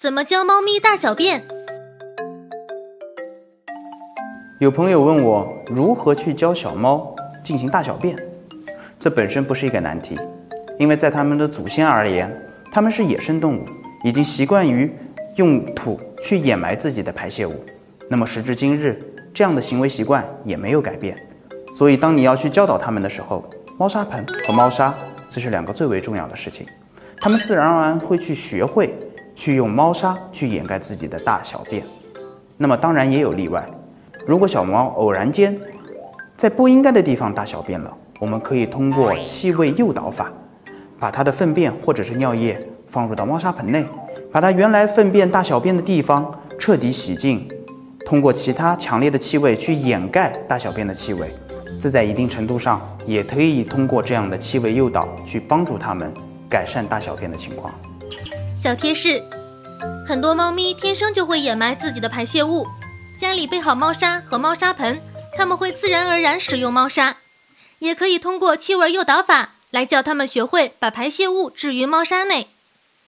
怎么教猫咪大小便？有朋友问我如何去教小猫进行大小便，这本身不是一个难题，因为在他们的祖先而言，他们是野生动物，已经习惯于用土去掩埋自己的排泄物。那么时至今日，这样的行为习惯也没有改变。所以当你要去教导他们的时候，猫砂盆和猫砂这是两个最为重要的事情，他们自然而然会去学会。去用猫砂去掩盖自己的大小便，那么当然也有例外。如果小猫偶然间在不应该的地方大小便了，我们可以通过气味诱导法，把它的粪便或者是尿液放入到猫砂盆内，把它原来粪便大小便的地方彻底洗净，通过其他强烈的气味去掩盖大小便的气味。这在一定程度上也可以通过这样的气味诱导去帮助它们改善大小便的情况。小贴士：很多猫咪天生就会掩埋自己的排泄物，家里备好猫砂和猫砂盆，它们会自然而然使用猫砂。也可以通过气味诱导法来教它们学会把排泄物置于猫砂内。